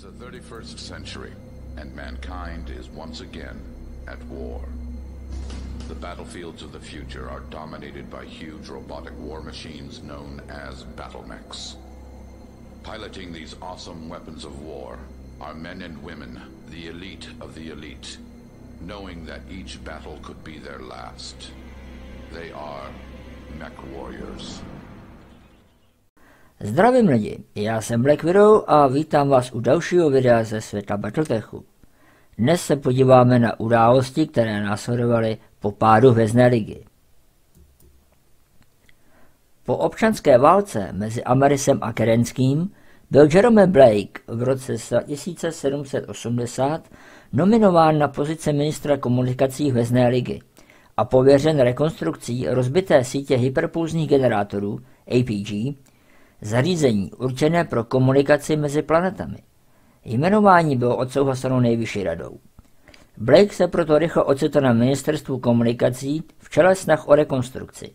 is the 31st century, and mankind is once again at war. The battlefields of the future are dominated by huge robotic war machines known as battlemechs. Piloting these awesome weapons of war are men and women, the elite of the elite, knowing that each battle could be their last. They are mech warriors. Zdravím lidi, já jsem Black Widow a vítám vás u dalšího videa ze světa Battletechu. Dnes se podíváme na události, které následovaly po pádu Hvězdné ligy. Po občanské válce mezi Amerisem a Kerenským byl Jerome Blake v roce 1780 nominován na pozici ministra komunikací Hvězdné ligy a pověřen rekonstrukcí rozbité sítě hyperpulzních generátorů APG zařízení určené pro komunikaci mezi planetami. Jmenování bylo odsouhlaseno nejvyšší radou. Blake se proto rychle ocitl na ministerstvu komunikací v čele snah o rekonstrukci.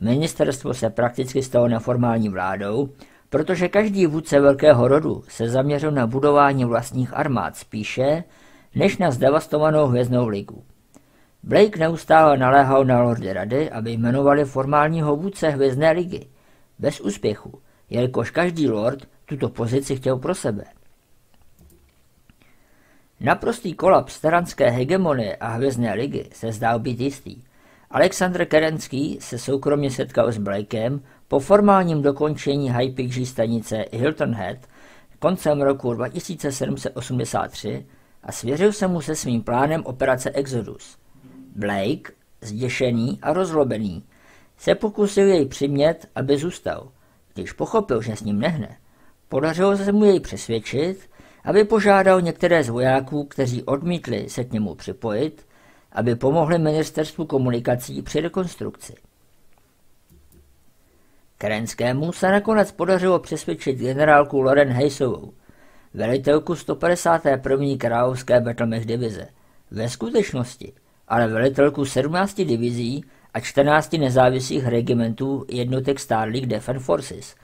Ministerstvo se prakticky stalo neformální vládou, protože každý vůdce velkého rodu se zaměřil na budování vlastních armád spíše, než na zdevastovanou hvězdnou ligu. Blake neustále naléhal na lordy rady, aby jmenovali formálního vůdce hvězdné ligy. Bez úspěchu jelikož každý lord tuto pozici chtěl pro sebe. Naprostý kolaps taranské hegemonie a hvězdné ligy se zdál být jistý. Alexandr Kerenský se soukromně setkal s Blakem po formálním dokončení Hypig stanice Hilton Head koncem roku 2783 a svěřil se mu se svým plánem operace Exodus. Blake, zděšený a rozlobený, se pokusil jej přimět, aby zůstal – když pochopil, že s ním nehne, podařilo se mu jej přesvědčit, aby požádal některé z vojáků, kteří odmítli se k němu připojit, aby pomohli ministerstvu komunikací při rekonstrukci. Kerenskému se nakonec podařilo přesvědčit generálku Loren Hejsovou, velitelku 151. královské Battlemech divize. Ve skutečnosti ale velitelku 17 divizí a 14 nezávislých regimentů jednotek Starlink Defense Forces,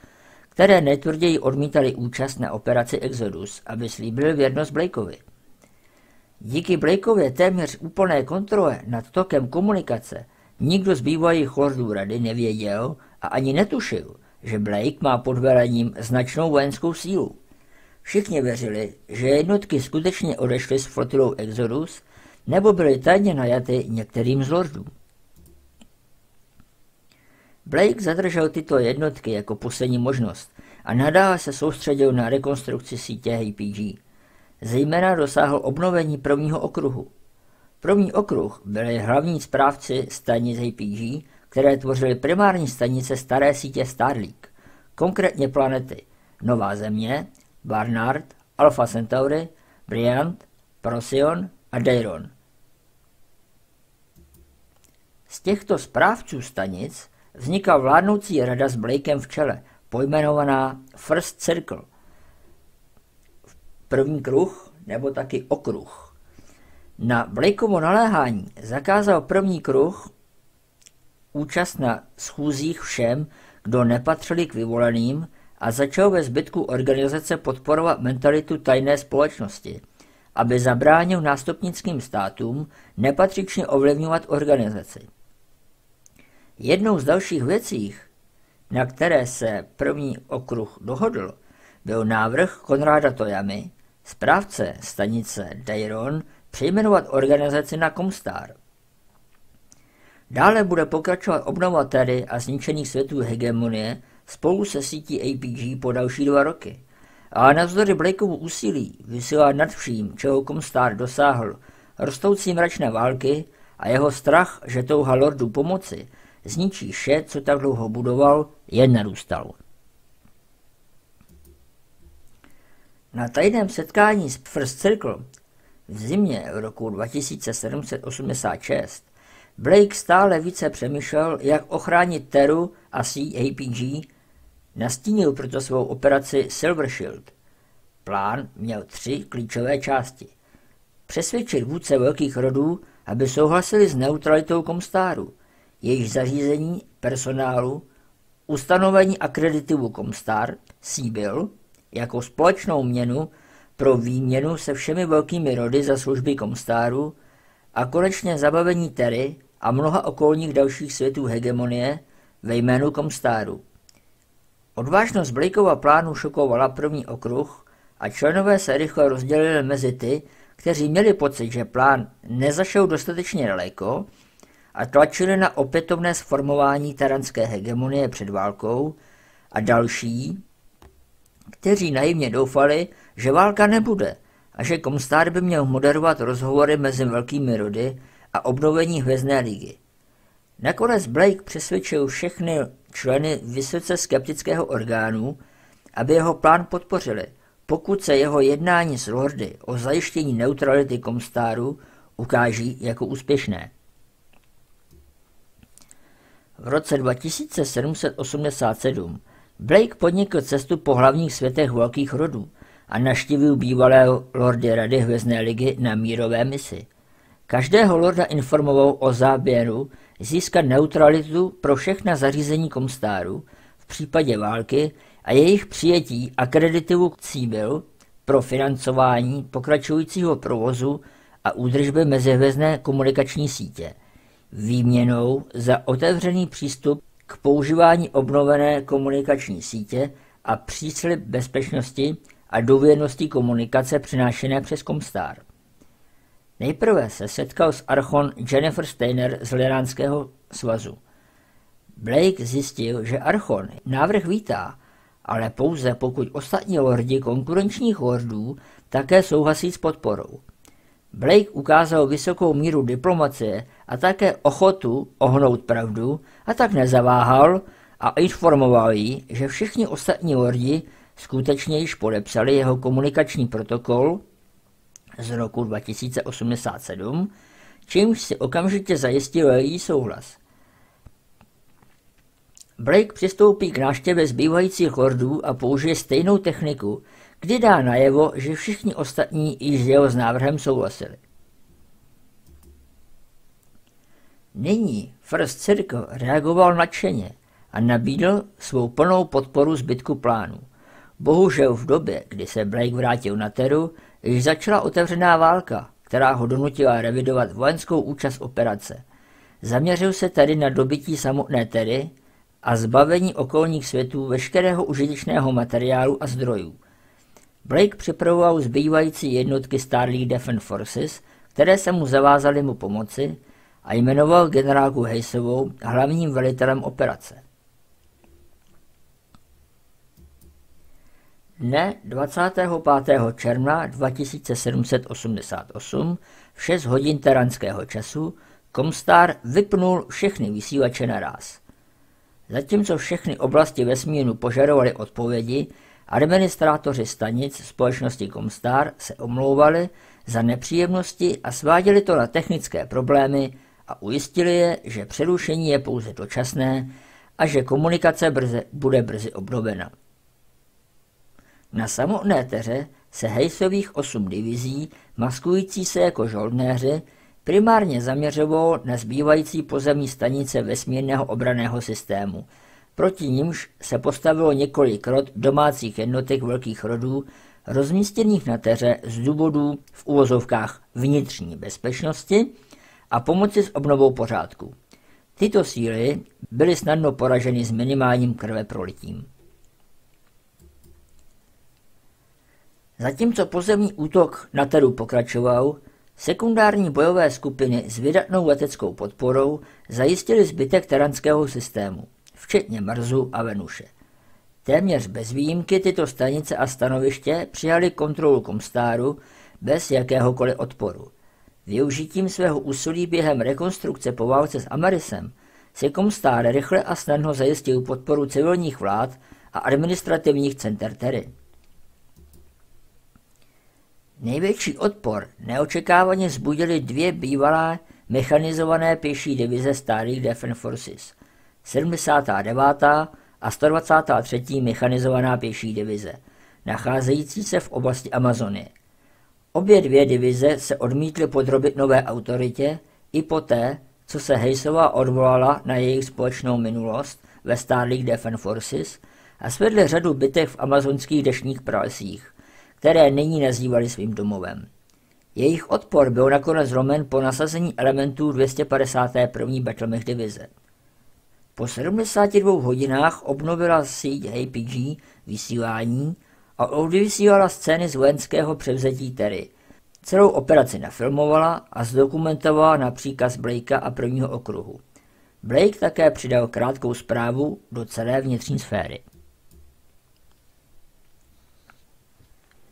které netvrději odmítali účast na operaci Exodus, aby slíbili věrnost Blakeovi. Díky Blakeově téměř úplné kontrole nad tokem komunikace nikdo z bývalých lordů rady nevěděl a ani netušil, že Blake má pod velením značnou vojenskou sílu. Všichni věřili, že jednotky skutečně odešly s flotilou Exodus nebo byly tajně najaty některým z lordů. Blake zadržel tyto jednotky jako poslední možnost a nadále se soustředil na rekonstrukci sítě APG. Zejména dosáhl obnovení prvního okruhu. První okruh byly hlavní správci stanic APG, které tvořily primární stanice staré sítě Starlink, konkrétně planety Nová Země, Barnard, Alpha Centauri, Bryant, Procyon a Deiron. Z těchto správců stanic vznikla vládnoucí rada s Blakem v čele, pojmenovaná First Circle. První kruh nebo taky okruh. Na Blakeovo naléhání zakázal první kruh účast na schůzích všem, kdo nepatřili k vyvoleným a začal ve zbytku organizace podporovat mentalitu tajné společnosti, aby zabránil nástupnickým státům nepatřičně ovlivňovat organizaci. Jednou z dalších věcí, na které se první okruh dohodl, byl návrh Konráda Tojamy, správce stanice Dayron, přejmenovat organizaci na Comstar. Dále bude pokračovat obnova tedy a zničených světů hegemonie spolu se sítí APG po další dva roky. A navzdory Blakeovu úsilí vysílá nad vším, čeho Comstar dosáhl, rostoucí mračné války a jeho strach, že touha lordů pomoci zničí vše, co tak dlouho budoval, jen narůstal. Na tajném setkání s First Circle v zimě roku 2786 Blake stále více přemýšlel, jak ochránit Teru a CAPG, nastínil proto svou operaci Silver Shield. Plán měl tři klíčové části. Přesvědčit vůdce velkých rodů, aby souhlasili s neutralitou Komstáru – jejich zařízení, personálu, ustanovení akreditivu Comstar, Sibyl, jako společnou měnu pro výměnu se všemi velkými rody za služby Komstáru a konečně zabavení Terry a mnoha okolních dalších světů hegemonie ve jménu Komstáru. Odvážnost Blakeova plánu šokovala první okruh a členové se rychle rozdělili mezi ty, kteří měli pocit, že plán nezašel dostatečně daleko a tlačili na opětovné sformování taranské hegemonie před válkou a další, kteří naivně doufali, že válka nebude a že Komstár by měl moderovat rozhovory mezi velkými rody a obnovení Hvězdné ligy. Nakonec Blake přesvědčil všechny členy vysoce skeptického orgánu, aby jeho plán podpořili, pokud se jeho jednání s lordy o zajištění neutrality Komstáru ukáží jako úspěšné. V roce 2787 Blake podnikl cestu po hlavních světech velkých rodů a naštívil bývalé lordy Rady Hvězdné ligy na mírové misi. Každého lorda informoval o záběru získat neutralitu pro všechna zařízení Komstáru v případě války a jejich přijetí akreditivu cíbil pro financování pokračujícího provozu a údržby mezihvězdné komunikační sítě. Výměnou za otevřený přístup k používání obnovené komunikační sítě a příslip bezpečnosti a důvěrnosti komunikace přinášené přes Comstar. Nejprve se setkal s archon Jennifer Steiner z Liránského svazu. Blake zjistil, že archon návrh vítá, ale pouze pokud ostatní lordi konkurenčních lordů také souhlasí s podporou. Blake ukázal vysokou míru diplomacie a také ochotu ohnout pravdu a tak nezaváhal a informoval jí, že všichni ostatní lordi skutečně již podepsali jeho komunikační protokol z roku 2087, čímž si okamžitě zajistil její souhlas. Blake přistoupí k návštěvě zbývajících lordů a použije stejnou techniku, kdy dá najevo, že všichni ostatní již s jeho s návrhem souhlasili. Nyní First Circle reagoval nadšeně a nabídl svou plnou podporu zbytku plánu. Bohužel v době, kdy se Blake vrátil na Teru, již začala otevřená válka, která ho donutila revidovat vojenskou účast operace. Zaměřil se tedy na dobytí samotné Tery a zbavení okolních světů veškerého užitečného materiálu a zdrojů. Blake připravoval zbývající jednotky Starlink Defense Forces, které se mu zavázaly mu pomoci a jmenoval generálku Hejsovou hlavním velitelem operace. Dne 25. června 2788 v 6 hodin teranského času Comstar vypnul všechny vysílače naraz. Zatímco všechny oblasti vesmíru požadovali odpovědi, administrátoři stanic společnosti Comstar se omlouvali za nepříjemnosti a sváděli to na technické problémy a ujistili je, že přerušení je pouze dočasné a že komunikace brze, bude brzy obnovena. Na samotné teře se hejsových osm divizí, maskující se jako žoldnéři, primárně zaměřoval na zbývající pozemní stanice vesmírného obraného systému. Proti nímž se postavilo několik rod domácích jednotek velkých rodů, rozmístěných na teře z důvodů v uvozovkách vnitřní bezpečnosti a pomoci s obnovou pořádku. Tyto síly byly snadno poraženy s minimálním krve prolitím. Zatímco pozemní útok na Teru pokračoval, sekundární bojové skupiny s vydatnou leteckou podporou zajistili zbytek teranského systému, včetně Mrzu a Venuše. Téměř bez výjimky tyto stanice a stanoviště přijali kontrolu Komstáru bez jakéhokoliv odporu. Využitím svého úsilí během rekonstrukce po válce s Amerisem si Komstar rychle a snadno zajistil podporu civilních vlád a administrativních center Tery. Největší odpor neočekávaně zbudily dvě bývalé mechanizované pěší divize Starých Defense Forces, 79. a 123. mechanizovaná pěší divize, nacházející se v oblasti Amazonie. Obě dvě divize se odmítly podrobit nové autoritě i poté, co se Hejsová odvolala na jejich společnou minulost ve Starlink Defense Forces a svedly řadu bitev v amazonských dešních pralesích, které nyní nazývali svým domovem. Jejich odpor byl nakonec zlomen po nasazení elementů 251. Battlemech divize. Po 72 hodinách obnovila síť APG vysílání a odvysílala scény z vojenského převzetí Terry. Celou operaci nafilmovala a zdokumentovala na příkaz Blakea a prvního okruhu. Blake také přidal krátkou zprávu do celé vnitřní sféry.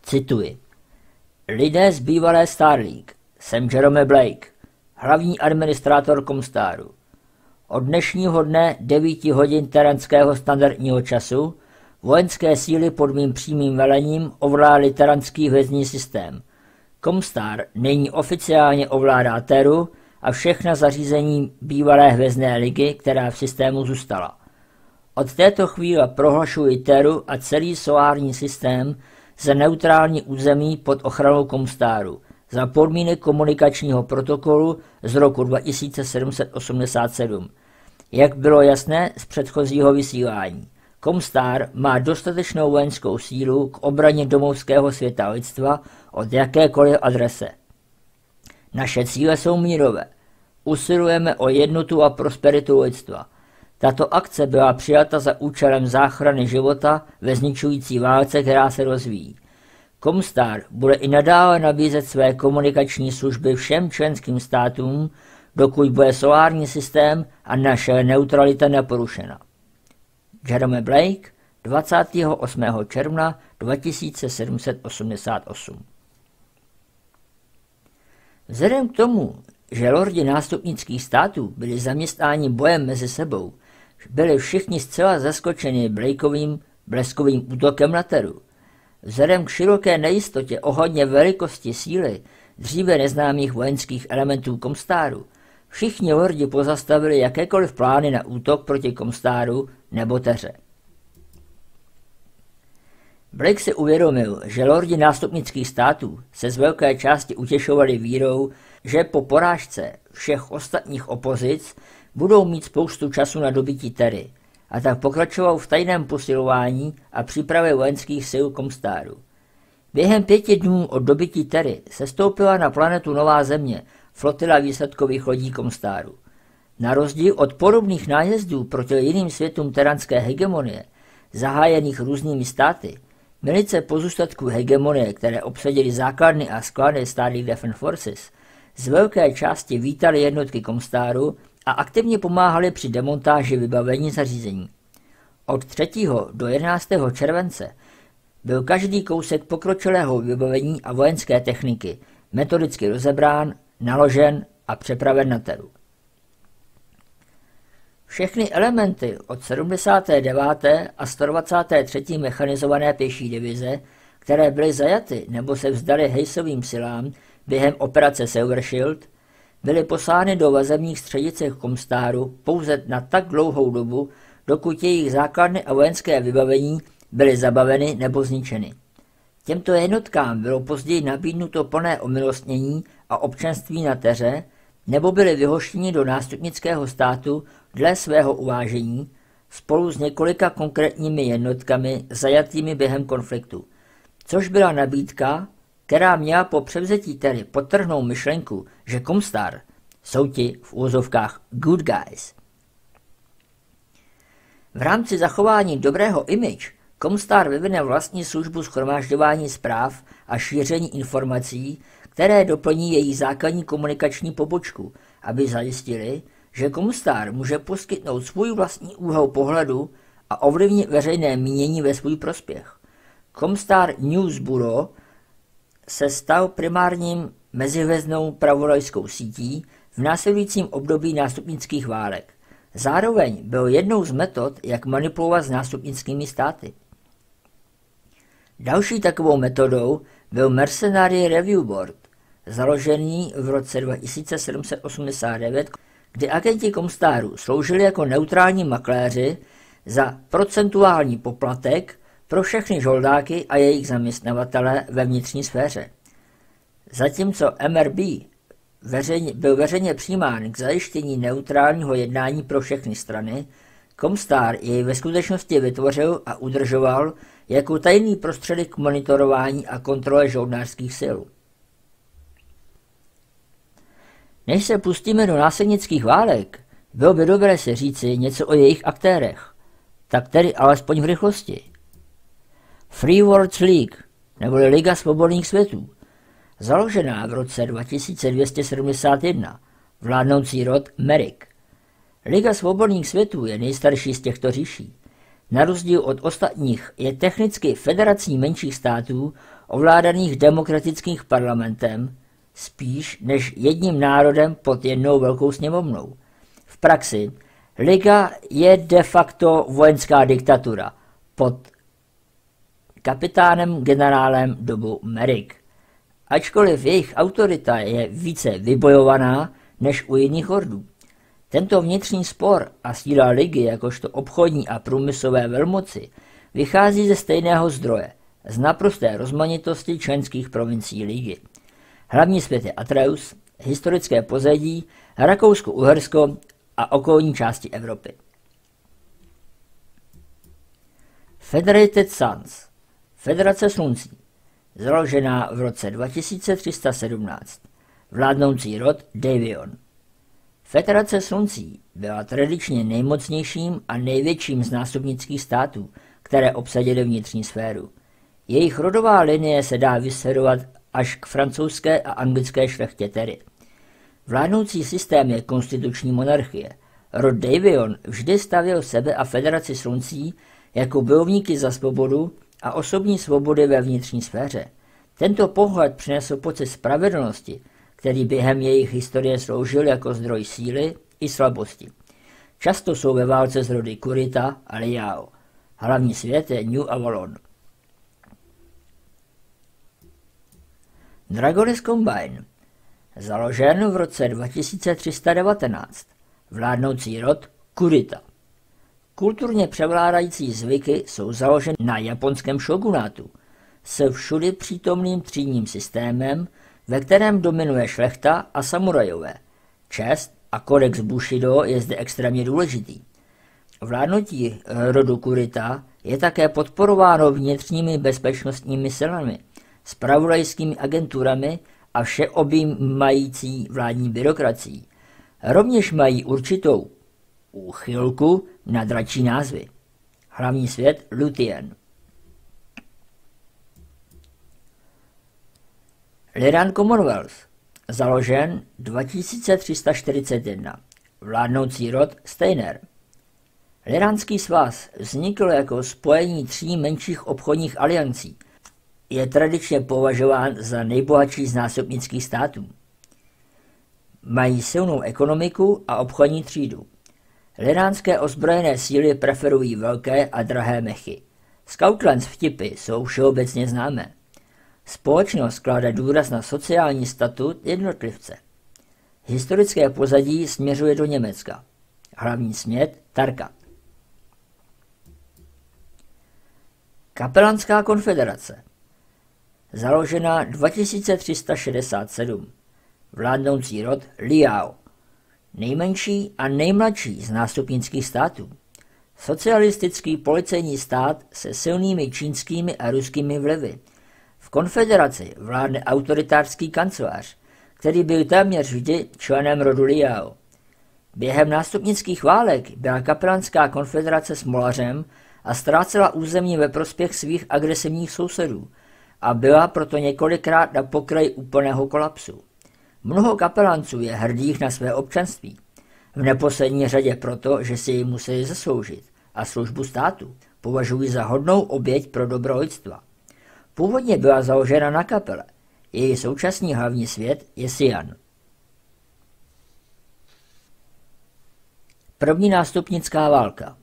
Cituji. Lidé z bývalé Starlink, jsem Jerome Blake, hlavní administrátor Comstaru. Od dnešního dne 9 hodin teranského standardního času vojenské síly pod mým přímým velením ovládly teranský hvězdní systém. Comstar nyní oficiálně ovládá Teru a všechna zařízení bývalé hvězdné ligy, která v systému zůstala. Od této chvíle prohlašuji Teru a celý solární systém za neutrální území pod ochranou Comstaru za podmínek komunikačního protokolu z roku 2787. Jak bylo jasné z předchozího vysílání, Comstar má dostatečnou vojenskou sílu k obraně domovského světa lidstva od jakékoliv adrese. Naše cíle jsou mírové. Usilujeme o jednotu a prosperitu lidstva. Tato akce byla přijata za účelem záchrany života ve zničující válce, která se rozvíjí. Comstar bude i nadále nabízet své komunikační služby všem členským státům, dokud bude solární systém a naše neutralita neporušena. Jerome Blake, 28. června 2788 Vzhledem k tomu, že lordi nástupnických států byli zaměstnáni bojem mezi sebou, byli všichni zcela zaskočeni Blakeovým bleskovým útokem na Teru. Vzhledem k široké nejistotě ohledně velikosti síly dříve neznámých vojenských elementů Komstáru, všichni lordi pozastavili jakékoliv plány na útok proti Komstáru nebo Teře. Blake si uvědomil, že lordi nástupnických států se z velké části utěšovali vírou, že po porážce všech ostatních opozic budou mít spoustu času na dobytí Terry a tak pokračoval v tajném posilování a přípravě vojenských sil Komstáru. Během pěti dnů od dobytí Terry se stoupila na planetu Nová Země flotila výsledkových lodí Komstáru. Na rozdíl od podobných nájezdů proti jiným světům teranské hegemonie, zahájených různými státy, milice pozůstatků hegemonie, které obsadili základny a sklady stálých Defense Forces, z velké části vítali jednotky Komstáru a aktivně pomáhali při demontáži vybavení zařízení. Od 3. do 11. července byl každý kousek pokročilého vybavení a vojenské techniky metodicky rozebrán, naložen a přepraven na teru. Všechny elementy od 79. a 123. mechanizované pěší divize, které byly zajaty nebo se vzdali hejsovým silám během operace Silver Shield, byly poslány do vazebních středicech Komstáru pouze na tak dlouhou dobu, dokud jejich základny a vojenské vybavení byly zabaveny nebo zničeny. Těmto jednotkám bylo později nabídnuto plné omilostnění a občanství na teře, nebo byli vyhoštěni do nástupnického státu dle svého uvážení spolu s několika konkrétními jednotkami zajatými během konfliktu, což byla nabídka, která měla po převzetí Terry potrhnout myšlenku, že Comstar jsou ti v úzovkách good guys. V rámci zachování dobrého image Comstar vyvine vlastní službu schromážďování zpráv a šíření informací, které doplní její základní komunikační pobočku, aby zajistili, že Comstar může poskytnout svůj vlastní úhel pohledu a ovlivnit veřejné mínění ve svůj prospěch. Comstar News Bureau se stal primárním mezihvězdnou pravodajskou sítí v následujícím období nástupnických válek. Zároveň byl jednou z metod, jak manipulovat s nástupnickými státy. Další takovou metodou byl Mercenary Review Board, založený v roce 2789, kdy agenti Comstaru sloužili jako neutrální makléři za procentuální poplatek pro všechny žoldáky a jejich zaměstnavatele ve vnitřní sféře. Zatímco MRB veřejně, byl veřejně přijímán k zajištění neutrálního jednání pro všechny strany, Comstar jej ve skutečnosti vytvořil a udržoval jako tajný prostředek k monitorování a kontrole žoldnářských sil. Než se pustíme do následnických válek, bylo by dobré si říci něco o jejich aktérech, tak tedy alespoň v rychlosti. Free World League, neboli Liga svobodných světů, založená v roce 2271, vládnoucí rod Merrick. Liga svobodných světů je nejstarší z těchto říší. Na rozdíl od ostatních je technicky federací menších států ovládaných demokratickým parlamentem, spíš než jedním národem pod jednou velkou sněmovnou. V praxi Liga je de facto vojenská diktatura pod kapitánem generálem dobu Merrick. Ačkoliv jejich autorita je více vybojovaná než u jiných hordů. Tento vnitřní spor a síla ligy jakožto obchodní a průmyslové velmoci vychází ze stejného zdroje, z naprosté rozmanitosti členských provincií ligy. Hlavní svět je Atreus, historické pozadí, Rakousko-Uhersko a okolní části Evropy. Federated Suns, Federace sluncí, založená v roce 2317, vládnoucí rod Davion. Federace sluncí byla tradičně nejmocnějším a největším z násobnických států, které obsadily vnitřní sféru. Jejich rodová linie se dá vysledovat až k francouzské a anglické šlechtě Terry. Vládnoucí systém je konstituční monarchie. Rod Davion vždy stavěl sebe a federaci sluncí jako bojovníky za svobodu a osobní svobody ve vnitřní sféře. Tento pohled přinesl pocit spravedlnosti, který během jejich historie sloužil jako zdroj síly i slabosti. Často jsou ve válce z rody Kurita a Liao. Hlavní svět je New Avalon. Dragonis Combine Založen v roce 2319. Vládnoucí rod Kurita. Kulturně převládající zvyky jsou založeny na japonském šogunátu se všudy přítomným třídním systémem, ve kterém dominuje šlechta a samurajové. Čest a kodex Bushido je zde extrémně důležitý. Vládnutí rodu Kurita je také podporováno vnitřními bezpečnostními silami, spravodajskými agenturami a všeobjímající vládní byrokracií. Rovněž mají určitou úchylku na dračí názvy. Hlavní svět Lutien. Liran Commonwealth, založen 2341, vládnoucí rod Steiner. Liránský svaz vznikl jako spojení tří menších obchodních aliancí. Je tradičně považován za nejbohatší z násobnických států. Mají silnou ekonomiku a obchodní třídu. Liránské ozbrojené síly preferují velké a drahé mechy. Scoutlands vtipy jsou všeobecně známé. Společnost klade důraz na sociální statut jednotlivce. Historické pozadí směřuje do Německa. Hlavní smět Tarka. Kapelanská konfederace Založena 2367 Vládnoucí rod Liao Nejmenší a nejmladší z nástupnických států. Socialistický policejní stát se silnými čínskými a ruskými vlivy – konfederaci vládne autoritářský kancelář, který byl téměř vždy členem rodu Liao. Během nástupnických válek byla kapelánská konfederace smolařem a ztrácela území ve prospěch svých agresivních sousedů a byla proto několikrát na pokraji úplného kolapsu. Mnoho kapelánců je hrdých na své občanství. V neposlední řadě proto, že si ji museli zasloužit a službu státu považují za hodnou oběť pro dobro lidstva. Původně byla založena na kapele. Její současný hlavní svět je Sian. První nástupnická válka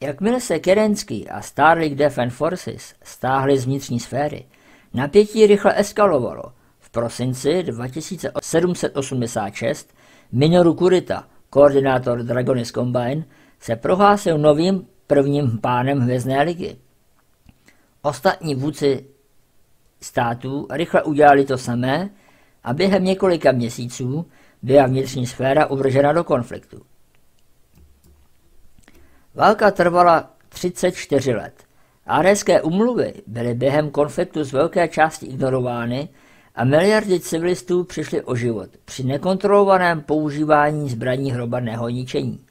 Jakmile se Kerenský a Starlink Defense Forces stáhly z vnitřní sféry, napětí rychle eskalovalo. V prosinci 2786 Minoru Kurita, koordinátor Dragonis Combine, se prohlásil novým prvním pánem Hvězdné ligy. Ostatní vůdci států rychle udělali to samé a během několika měsíců byla vnitřní sféra uvržena do konfliktu. Válka trvala 34 let. Árejské umluvy byly během konfliktu z velké části ignorovány a miliardy civilistů přišly o život při nekontrolovaném používání zbraní hromadného ničení.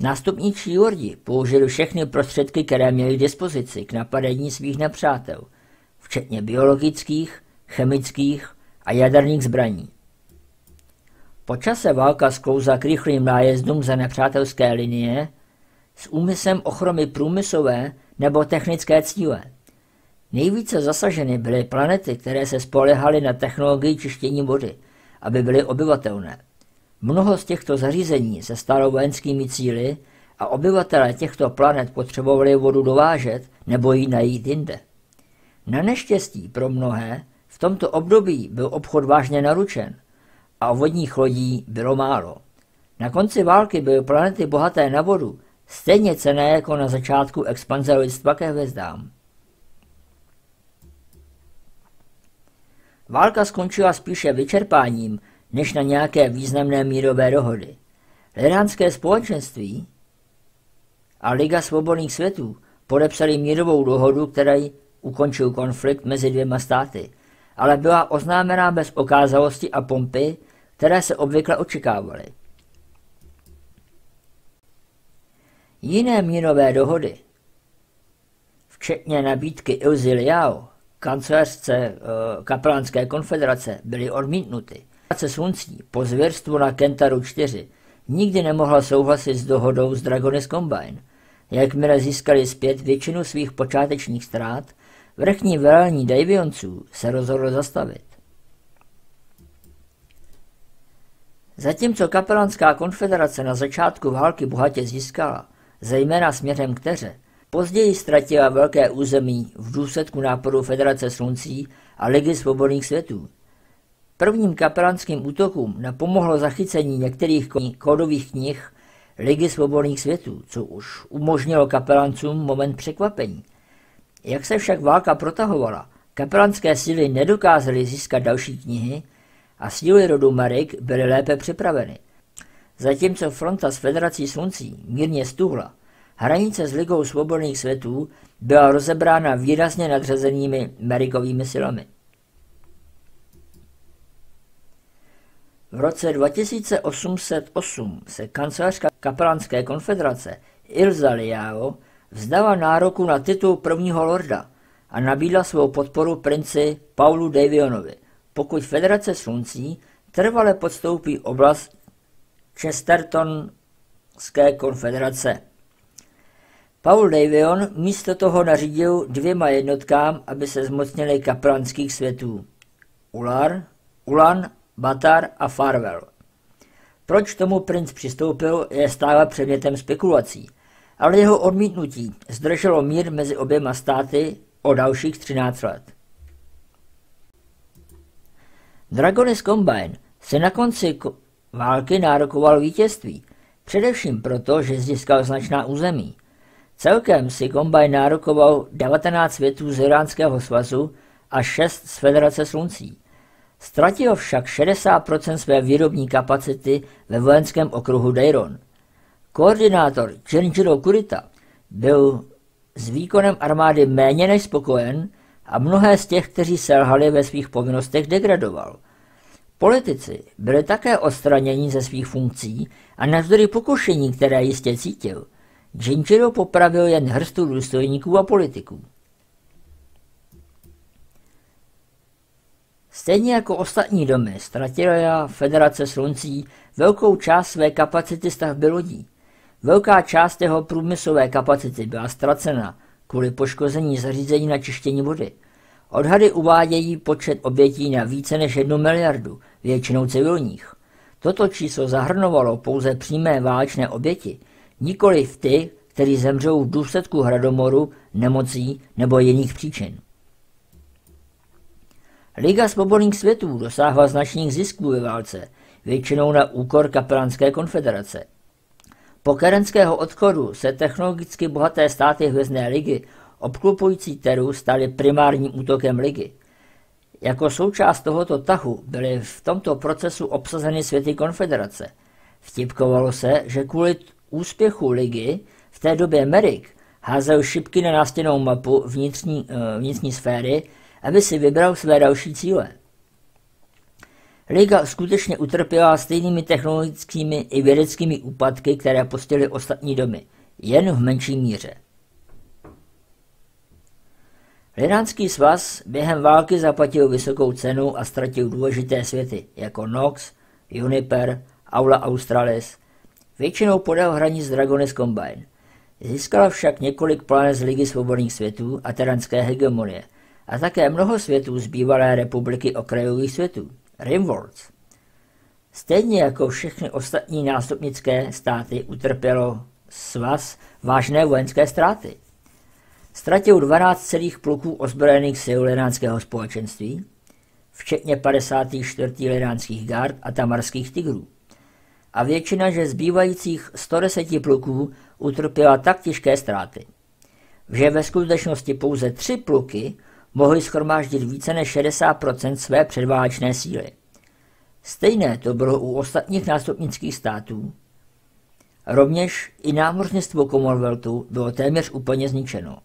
Nástupní číordi použili všechny prostředky, které měli k dispozici k napadení svých nepřátel, včetně biologických, chemických a jaderných zbraní. Po čase válka sklouzla k rychlým nájezdům za nepřátelské linie s úmyslem ochrany průmyslové nebo technické cíle. Nejvíce zasaženy byly planety, které se spolehaly na technologii čištění vody, aby byly obyvatelné. Mnoho z těchto zařízení se stalo vojenskými cíly a obyvatelé těchto planet potřebovali vodu dovážet nebo ji najít jinde. Na neštěstí pro mnohé v tomto období byl obchod vážně naručen a vodních lodí bylo málo. Na konci války byly planety bohaté na vodu stejně cené jako na začátku expanze lidstva ke hvězdám. Válka skončila spíše vyčerpáním, než na nějaké významné mírové dohody. Liránské společenství a Liga svobodných světů podepsali mírovou dohodu, který ukončil konflikt mezi dvěma státy, ale byla oznámená bez okázalosti a pompy, které se obvykle očekávaly. Jiné mírové dohody, včetně nabídky Ilzy Liao, kancelářce eh, kapelánské konfederace, byly odmítnuty. Federace sluncí po zvěrstvu na Kentaru 4 nikdy nemohla souhlasit s dohodou s Dragonis Combine. Jakmile získali zpět většinu svých počátečních ztrát, vrchní velení Davionců se rozhodl zastavit. Zatímco kapelánská konfederace na začátku války bohatě získala, zejména směrem k Teře, později ztratila velké území v důsledku náporu Federace sluncí a Ligy svobodných světů. Prvním kapelánským útokům napomohlo zachycení některých kódových knih Ligy svobodných světů, co už umožnilo kapelancům moment překvapení. Jak se však válka protahovala, kapelánské síly nedokázaly získat další knihy a síly rodu Marik byly lépe připraveny. Zatímco fronta s Federací sluncí mírně stuhla, hranice s Ligou svobodných světů byla rozebrána výrazně nadřazenými Marikovými silami. V roce 2808 se kancelářka kapelánské konfederace Ilza Liao vzdala nároku na titul prvního lorda a nabídla svou podporu princi Paulu Davionovi, pokud Federace sluncí trvale podstoupí oblast Chestertonské konfederace. Paul Davion místo toho nařídil dvěma jednotkám, aby se zmocnili kaplanských světů. Ular, Ulan Batar a Farwell. Proč tomu princ přistoupil, je stále předmětem spekulací, ale jeho odmítnutí zdrželo mír mezi oběma státy o dalších 13 let. Dragonis Combine se na konci války nárokoval vítězství, především proto, že získal značná území. Celkem si Combine nárokoval 19 světů z Iránského svazu a 6 z Federace sluncí. Ztratil však 60% své výrobní kapacity ve vojenském okruhu Dayron. Koordinátor Chenjiro Kurita byl s výkonem armády méně než spokojen a mnohé z těch, kteří selhali ve svých povinnostech, degradoval. Politici byli také odstraněni ze svých funkcí a navzdory pokušení, které jistě cítil, Jinjiro popravil jen hrstu důstojníků a politiků. Stejně jako ostatní domy ztratila Federace sluncí velkou část své kapacity stavby lodí. Velká část jeho průmyslové kapacity byla ztracena kvůli poškození zařízení na čištění vody. Odhady uvádějí počet obětí na více než jednu miliardu, většinou civilních. Toto číslo zahrnovalo pouze přímé válečné oběti, nikoli v ty, kteří zemřou v důsledku hladomoru, nemocí nebo jiných příčin. Liga svobodných světů dosáhla značných zisků ve válce, většinou na úkor kapelánské konfederace. Po kerenského odchodu se technologicky bohaté státy Hvězdné ligy obklupující Teru staly primárním útokem ligy. Jako součást tohoto tahu byly v tomto procesu obsazeny světy konfederace. Vtipkovalo se, že kvůli úspěchu ligy V té době Merrick házel šipky na nástěnou mapu vnitřní, eh, vnitřní sféry, aby si vybral své další cíle. Liga skutečně utrpěla stejnými technologickými i vědeckými úpadky, které postihly ostatní domy, jen v menší míře. Liránský svaz během války zaplatil vysokou cenu a ztratil důležité světy, jako Nox, Juniper, Aula Australis, většinou podél hranic Dragonis Combine. Získala však několik planet z Ligy svobodných světů a teranské hegemonie a také mnoho světů z bývalé republiky okrajových světů, Rimworlds. Stejně jako všechny ostatní nástupnické státy utrpělo svaz vážné vojenské ztráty. Ztratil 12 celých pluků ozbrojených sil lenánského společenství, včetně 54. lenánských gard a tamarských tigrů. A většina že zbývajících 110 pluků utrpěla tak těžké ztráty, že ve skutečnosti pouze tři pluky mohly schromáždit více než 60% své předválečné síly. Stejné to bylo u ostatních nástupnických států. Rovněž i námořnictvo Commonwealthu bylo téměř úplně zničeno.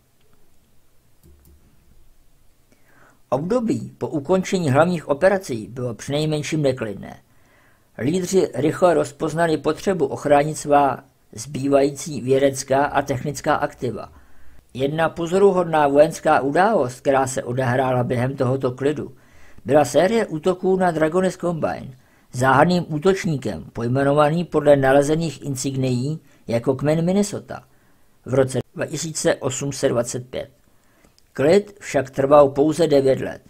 Období po ukončení hlavních operací bylo přinejmenším neklidné. Lídři rychle rozpoznali potřebu ochránit svá zbývající vědecká a technická aktiva. Jedna pozoruhodná vojenská událost, která se odehrála během tohoto klidu, byla série útoků na Dragonis Combine, záhadným útočníkem, pojmenovaný podle nalezených insignií jako kmen Minnesota v roce 2825. Klid však trval pouze devět let,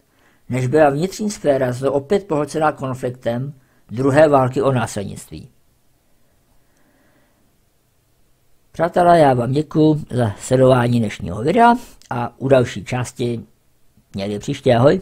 než byla vnitřní sféra zde opět pohlcená konfliktem druhé války o následnictví. Přátelé, já vám děkuji za sledování dnešního videa a u další části měli příště ahoj.